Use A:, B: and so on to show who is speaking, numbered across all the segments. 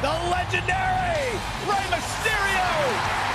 A: the legendary Rey Mysterio.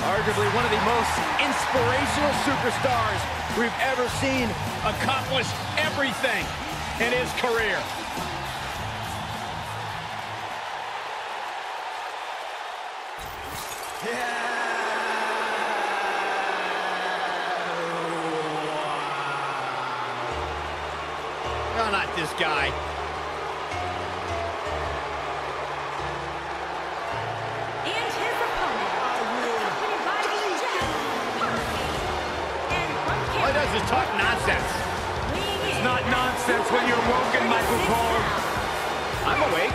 A: Arguably one of the most inspirational superstars we've ever seen accomplish everything in his career. No, oh, not this guy. Why
B: Canada,
A: does he talk nonsense?
B: weighing in
C: not nonsense when you're woken, Michael
B: 136
C: Cole.
A: I'm awake.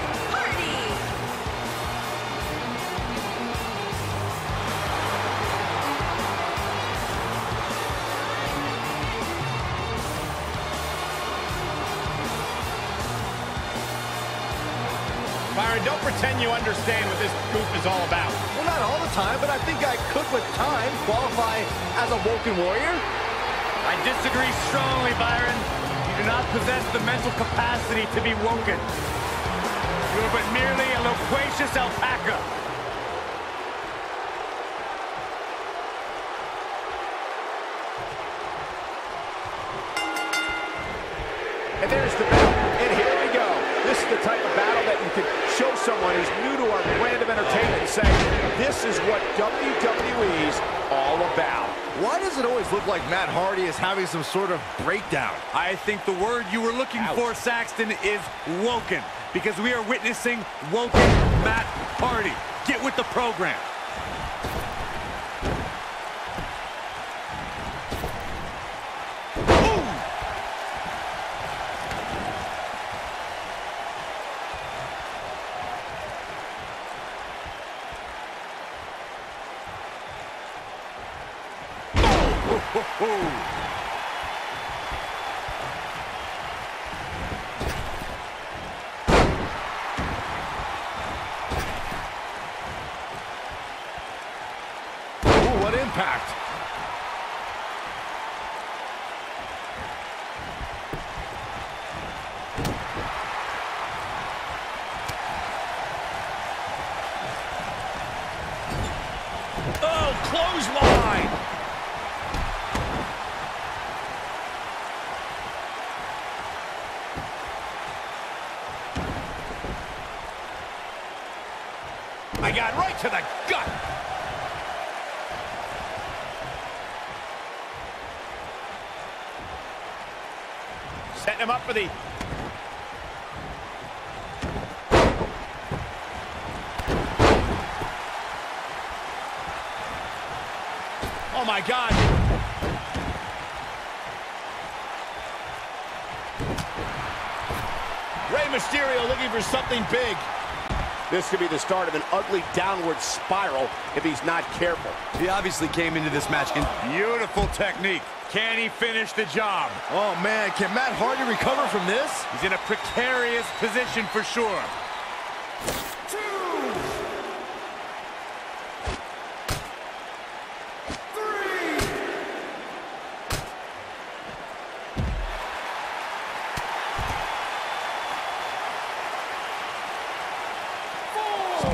A: Byron, don't pretend you understand what this goof is all about.
D: Well, not all the time, but I think I could, with time, qualify as a Woken Warrior.
C: I disagree strongly, Byron. You do not possess the mental capacity to be woken. You are but merely a loquacious alpaca.
D: And there's the bell. And here we go. This is the type of battle that you can show someone who's new to our brand of entertainment and say, this is what WWE's all about.
E: Why does it always look like Matt Hardy is having some sort of breakdown?
C: I think the word you were looking for, Saxton, is woken. Because we are witnessing woken Matt Hardy. Get with the program.
E: Ooh, what impact.
A: Oh, clothesline! I got right to the gut. Setting him up for the Oh my God. Rey Mysterio looking for something big.
D: This could be the start of an ugly downward spiral if he's not careful.
E: He obviously came into this match in...
C: Beautiful technique. Can he finish the job?
E: Oh, man, can Matt Hardy recover from this?
C: He's in a precarious position for sure.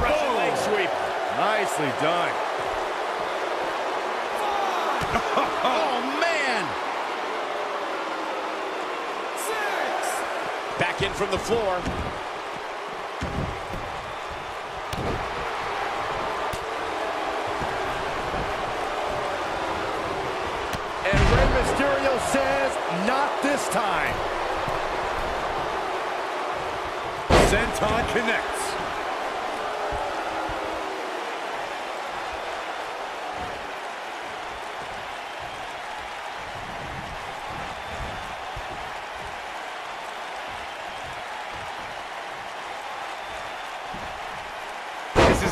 A: Russian leg sweep.
E: Nicely done.
A: Oh, man. Back in from the floor.
D: And Rey Mysterio says, not this time.
E: Senton connects.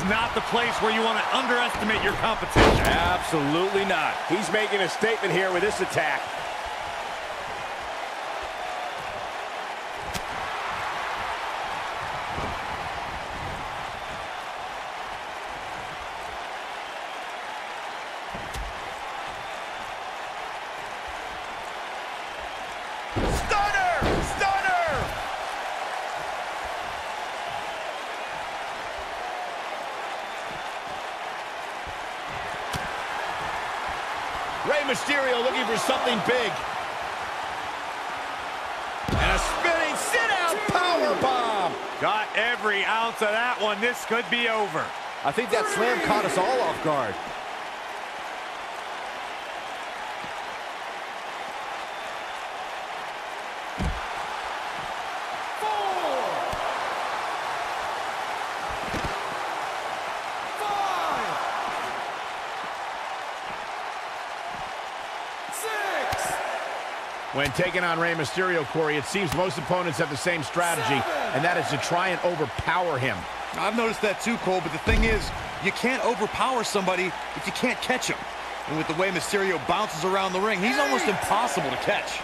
C: Not the place where you want to underestimate your competition.
D: Absolutely not. He's making a statement here with this attack. Rey Mysterio looking for something big. And a spinning sit-out power bomb.
C: Got every ounce of that one. This could be over.
E: I think that slam caught us all off guard.
D: When taking on Rey Mysterio, Corey, it seems most opponents have the same strategy, and that is to try and overpower him.
F: I've noticed that too, Cole, but the thing is, you can't overpower somebody if you can't catch him. And with the way Mysterio bounces around the ring, he's almost impossible to catch.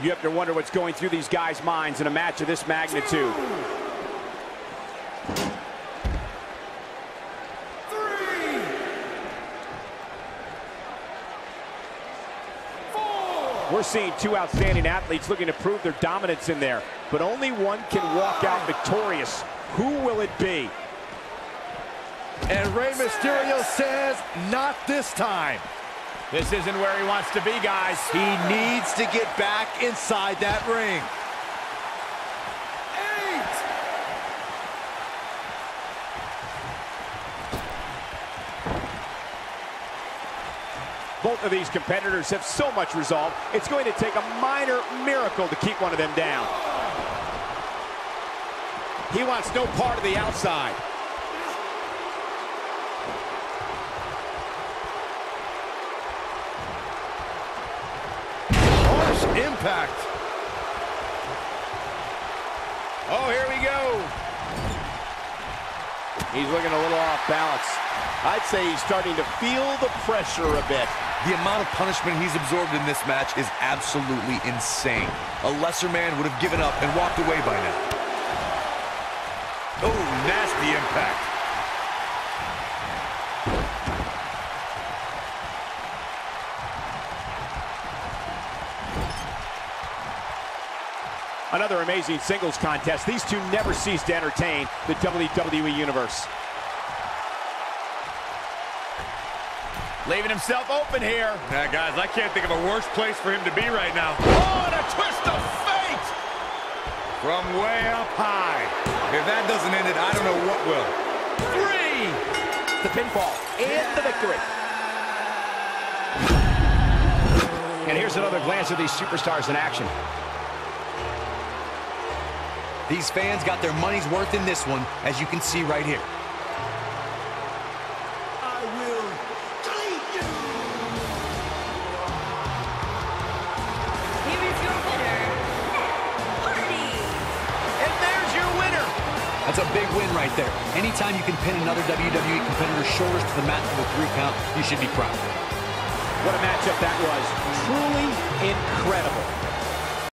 D: You have to wonder what's going through these guys' minds in a match of this magnitude. We're seeing two outstanding athletes looking to prove their dominance in there, but only one can walk out victorious. Who will it be?
E: And Rey Mysterio says, not this time.
D: This isn't where he wants to be, guys.
E: He needs to get back inside that ring.
D: Both of these competitors have so much resolve, it's going to take a minor miracle to keep one of them down. He wants no part of the outside.
E: Harsh impact.
D: Oh, here. He's looking a little off balance. I'd say he's starting to feel the pressure a bit.
F: The amount of punishment he's absorbed in this match is absolutely insane. A lesser man would have given up and walked away by now. Oh, nasty impact.
D: Another amazing singles contest. These two never cease to entertain the WWE Universe. Leaving himself open here.
C: Yeah, guys, I can't think of a worse place for him to be right now.
D: Oh, and a twist of fate!
C: From way up high. If that doesn't end it, I don't know what will.
D: Three! The pinfall and the victory. And here's another glance at these superstars in action.
F: These fans got their money's worth in this one, as you can see right here.
B: Here is your winner, Matt Hardy.
D: And there's your winner.
G: That's a big win right there. Anytime you can pin another WWE competitor's shoulders to the mat for the three count, you should be proud.
D: What a matchup that was. Truly incredible.